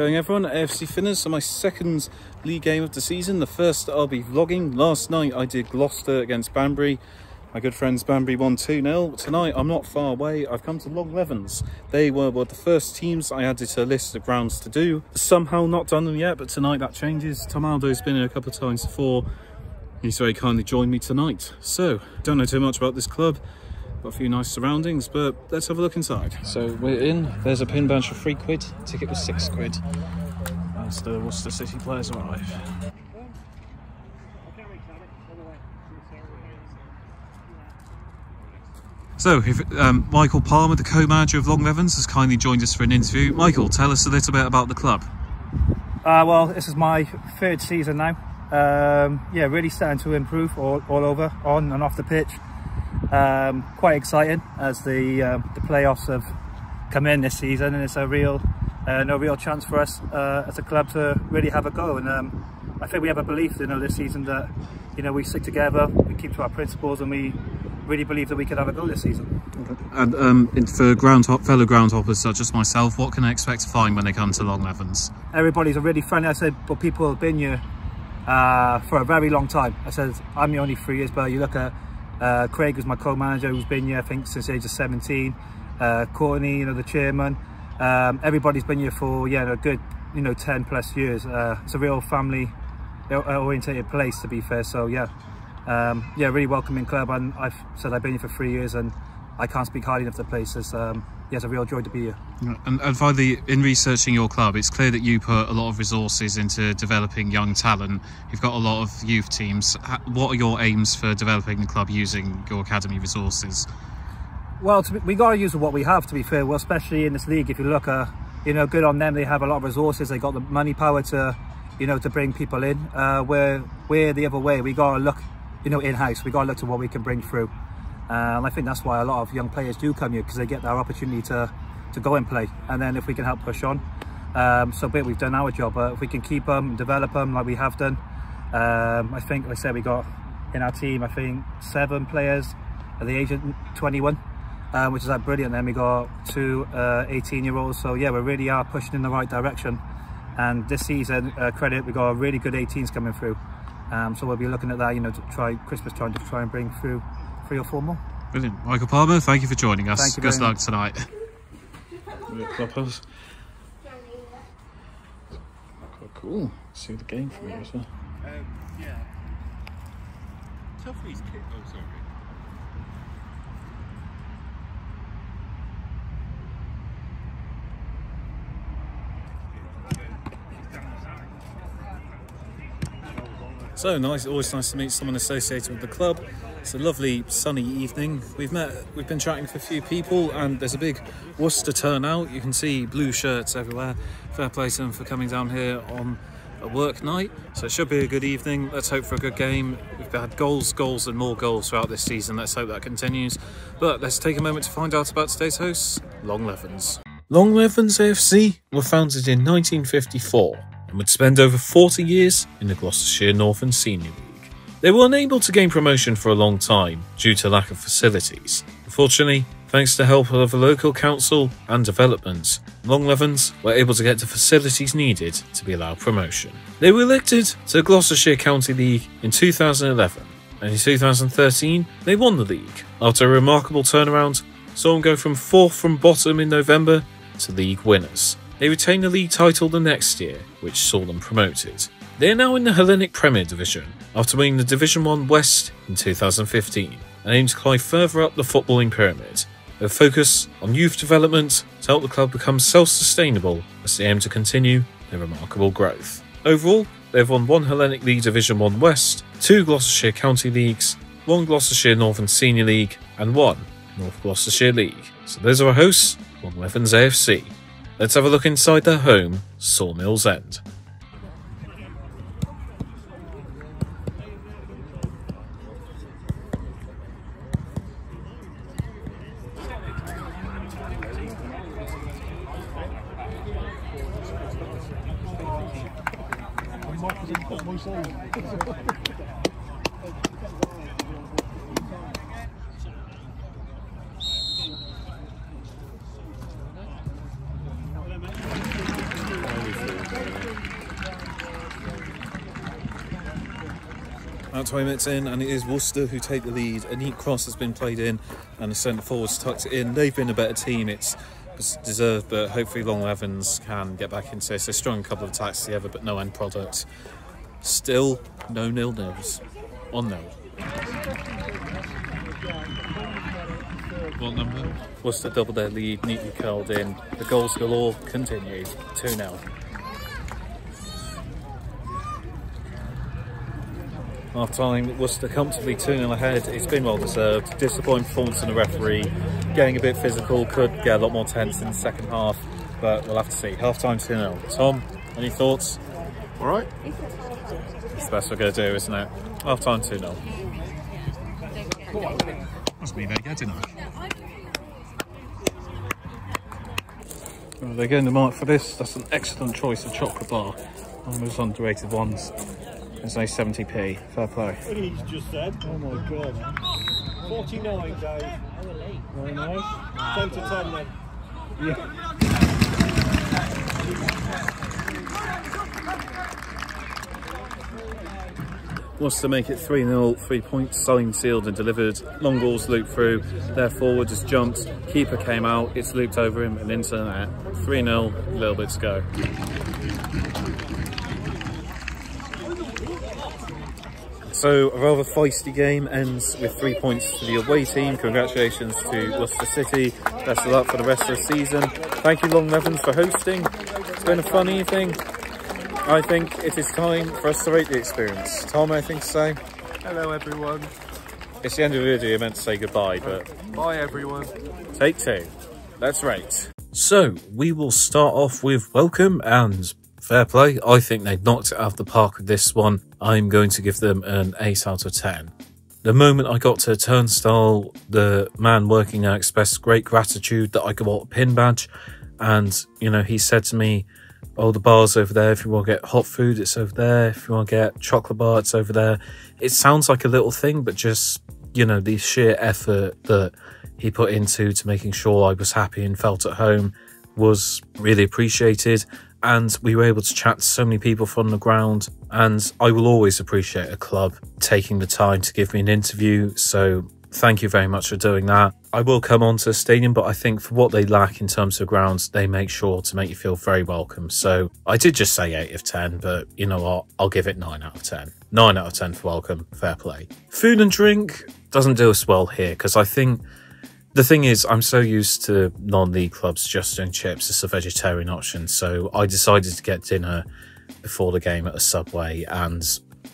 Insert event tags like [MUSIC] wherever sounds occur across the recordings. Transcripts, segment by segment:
going everyone? AFC Finners, so my second league game of the season. The first I'll be vlogging. Last night I did Gloucester against Banbury. My good friends Banbury won 2-0. Tonight I'm not far away. I've come to Longlevens. They were, were the first teams I added to a list of grounds to do. Somehow not done them yet, but tonight that changes. Tom Aldo's been here a couple of times before. He's very kindly joined me tonight. So, don't know too much about this club. Got a few nice surroundings, but let's have a look inside. So we're in. There's a pin badge for three quid. Ticket was six quid. As the Worcester City players arrive. So, if, um, Michael Palmer, the co-manager of Longlevens, has kindly joined us for an interview. Michael, tell us a little bit about the club. Uh, well, this is my third season now. Um, yeah, really starting to improve all, all over, on and off the pitch. Um, quite exciting as the um, the playoffs have come in this season, and it's a real uh, no real chance for us uh, as a club to really have a go. And um, I think we have a belief, you know, this season that you know we stick together, we keep to our principles, and we really believe that we could have a go this season. And um, for ground fellow groundhoppers such as myself, what can I expect to find when they come to Long Longlevens? Everybody's a really friendly. I said, but people have been here uh, for a very long time. I said, I'm the only three years, but you look at uh, Craig was my co-manager who's been here I think since the age of 17. Uh, Courtney, you know, the chairman. Um, everybody's been here for yeah, a good you know 10 plus years. Uh, it's a real family orientated place to be fair. So yeah, um, yeah, really welcoming club. And I've said I've been here for three years and I can't speak highly enough of the place. It's, um, yeah, it's a real joy to be here. And, and finally, in researching your club, it's clear that you put a lot of resources into developing young talent. You've got a lot of youth teams. What are your aims for developing the club using your academy resources? Well, be, we got to use what we have, to be fair. Well, especially in this league, if you look, uh, you know, good on them. They have a lot of resources. They got the money power to, you know, to bring people in. Uh, where we're the other way. We got to look, you know, in-house. We got to look to what we can bring through. And I think that's why a lot of young players do come here because they get their opportunity to, to go and play. And then if we can help push on, um, so be we've done our job. But if we can keep them, develop them like we have done, um, I think, like I said, we got in our team, I think seven players at the age of 21, uh, which is like brilliant. Then we got two uh, 18 year olds. So yeah, we really are pushing in the right direction. And this season, uh, credit, we got a really good 18s coming through. Um, so we'll be looking at that, you know, to try Christmas trying to try and bring through three or four more. Brilliant. Michael Palmer, thank you for joining us. Thank you Good luck tonight. Quite [LAUGHS] cool. See the game from here as well. Um, yeah. Tuffley's kit. Oh, sorry. So nice, always nice to meet someone associated with the club. It's a lovely sunny evening. We've met, we've been chatting to a few people, and there's a big Worcester turnout. You can see blue shirts everywhere. Fair play to them for coming down here on a work night. So it should be a good evening. Let's hope for a good game. We've had goals, goals, and more goals throughout this season. Let's hope that continues. But let's take a moment to find out about today's hosts, Longlevens. Longlevens AFC were founded in 1954 and would spend over 40 years in the Gloucestershire Northern Senior League. They were unable to gain promotion for a long time due to lack of facilities. Fortunately, thanks to help of the local council and developments, Longlevens were able to get the facilities needed to be allowed promotion. They were elected to the Gloucestershire County League in 2011, and in 2013 they won the league. After a remarkable turnaround, saw them go from fourth from bottom in November to league winners. They retained the league title the next year, which saw them promoted. They are now in the Hellenic Premier Division after winning the Division 1 West in 2015 and aim to climb further up the footballing pyramid. A focus on youth development to help the club become self-sustainable as they aim to continue their remarkable growth. Overall, they have won one Hellenic League Division 1 West, two Gloucestershire County Leagues, one Gloucestershire Northern Senior League, and one North Gloucestershire League. So those are our hosts, Longlevens AFC. Let's have a look inside their home, Sawmills End. saying. About 20 minutes in, and it is Worcester who take the lead. A neat cross has been played in, and the centre forwards tucked it in. They've been a better team. It's deserved, but hopefully Longlevens can get back into this. They're strong a couple of attacks together, but no end product. Still no nil nils. On nil. What number? Worcester double their lead, neatly curled in. The goals galore continue. 2 0. Half time, Worcester comfortably 2 0 ahead. It's been well deserved. Disappointing performance from the referee. Getting a bit physical, could get a lot more tense in the second half, but we'll have to see. Half time 2 0. Tom, any thoughts? All right. It's the best we're going to do, isn't it? Half time 2 0. Must be very good, didn't I? Well, they're getting the mark for this. That's an excellent choice of chocolate bar. One of those underrated ones. It's only 70p. Fair play. What he's just said. Oh my god. 49, Dave. Very nice. 10 to 10 then. Yeah. To make it 3 0, three points, signed, sealed, and delivered. Long balls looped through, their forward just jumped, keeper came out, it's looped over him and into the net. 3 0, a little bit to go. So a rather feisty game ends with three points to the away team. Congratulations to Worcester City. Best of luck for the rest of the season. Thank you Longlevens for hosting. It's been a fun evening. I think it is time for us to rate the experience. Tom, anything to say? Hello everyone. It's the end of the video, I meant to say goodbye, but Bye everyone. take two. Let's rate. So, we will start off with welcome and fair play. I think they knocked it out of the park with this one. I'm going to give them an 8 out of 10. The moment I got to Turnstile, the man working there expressed great gratitude that I got a pin badge. And, you know, he said to me, Oh, the bar's over there. If you want to get hot food, it's over there. If you want to get chocolate bar, it's over there. It sounds like a little thing, but just, you know, the sheer effort that he put into to making sure I was happy and felt at home was really appreciated. And we were able to chat to so many people from the ground. And I will always appreciate a club taking the time to give me an interview. So thank you very much for doing that. I will come on to the stadium, but I think for what they lack in terms of grounds, they make sure to make you feel very welcome. So I did just say 8 of 10, but you know what? I'll give it 9 out of 10. 9 out of 10 for welcome. Fair play. Food and drink doesn't do us well here because I think the thing is, I'm so used to non league clubs just doing chips as a vegetarian option. So I decided to get dinner before the game at a Subway and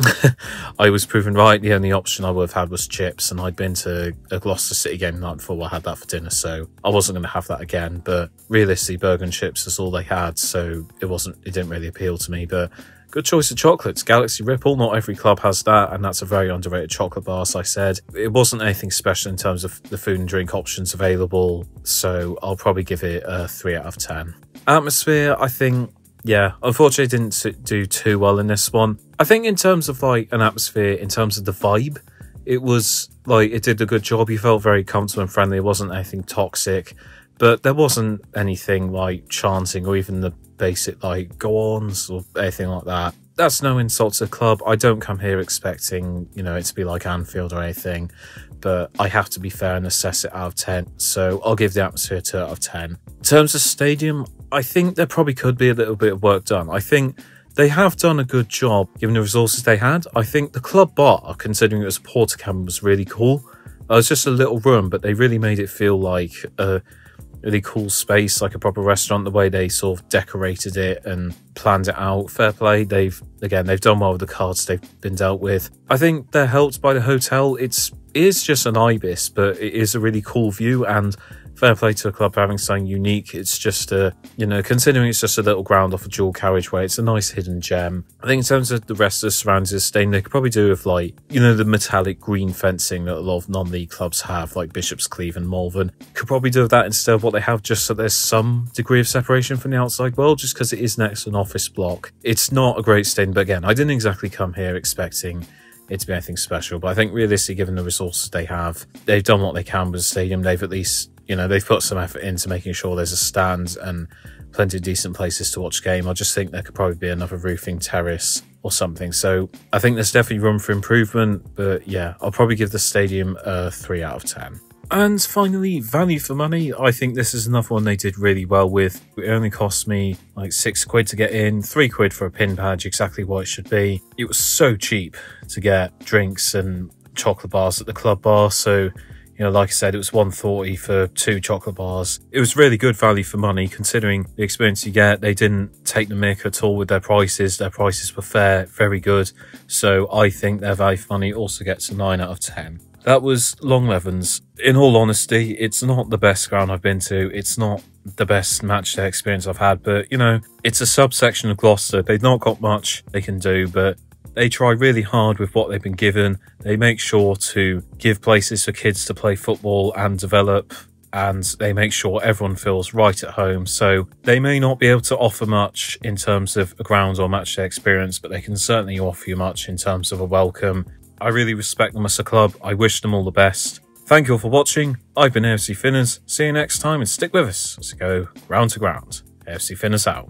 [LAUGHS] I was proven right. The only option I would have had was chips, and I'd been to a Gloucester City game the night before. I had that for dinner, so I wasn't going to have that again. But realistically, burger and chips is all they had, so it wasn't. It didn't really appeal to me. But good choice of chocolates. Galaxy Ripple. Not every club has that, and that's a very underrated chocolate bar. As I said, it wasn't anything special in terms of the food and drink options available, so I'll probably give it a three out of ten. Atmosphere, I think yeah, unfortunately, didn't do too well in this one. I think in terms of like an atmosphere, in terms of the vibe, it was like it did a good job. You felt very comfortable and friendly. It wasn't anything toxic, but there wasn't anything like chanting or even the basic like go ons or anything like that. That's no insult to the club. I don't come here expecting you know it to be like Anfield or anything, but I have to be fair and assess it out of ten. So I'll give the atmosphere two out of ten. In terms of stadium, I think there probably could be a little bit of work done. I think they have done a good job given the resources they had. I think the club bar, considering it was a Portakabin, was really cool. Uh, it was just a little room, but they really made it feel like a really cool space, like a proper restaurant. The way they sort of decorated it and planned it out, fair play. They've again, they've done well with the cards they've been dealt with. I think they're helped by the hotel. It's it is just an ibis, but it is a really cool view and fair play to the club for having something unique. It's just a, you know, considering it's just a little ground off a dual carriageway, it's a nice hidden gem. I think in terms of the rest of the surroundings of the they could probably do with like, you know, the metallic green fencing that a lot of non-league clubs have, like Bishop's Cleeve and Malvern. Could probably do with that instead of what they have, just so there's some degree of separation from the outside world, just because it is next to an office block. It's not a great stadium, but again, I didn't exactly come here expecting it to be anything special. But I think realistically, given the resources they have, they've done what they can with the stadium. They've at least you know they've put some effort into making sure there's a stand and plenty of decent places to watch game. I just think there could probably be another roofing terrace or something. So I think there's definitely room for improvement. But yeah, I'll probably give the stadium a 3 out of 10. And finally, value for money. I think this is another one they did really well with. It only cost me like six quid to get in, three quid for a pin badge, exactly what it should be. It was so cheap to get drinks and chocolate bars at the club bar. So you know, like I said, it was 140 for two chocolate bars. It was really good value for money considering the experience you get. They didn't take the mick at all with their prices. Their prices were fair, very good. So I think their value for money also gets a 9 out of 10. That was Longlevens. In all honesty, it's not the best ground I've been to. It's not the best match day experience I've had, but you know, it's a subsection of Gloucester. They've not got much they can do, but they try really hard with what they've been given. They make sure to give places for kids to play football and develop, and they make sure everyone feels right at home. So they may not be able to offer much in terms of a ground or match day experience, but they can certainly offer you much in terms of a welcome. I really respect them as a club. I wish them all the best. Thank you all for watching. I've been AFC Finners. See you next time and stick with us as we go round to ground. AFC Finners out.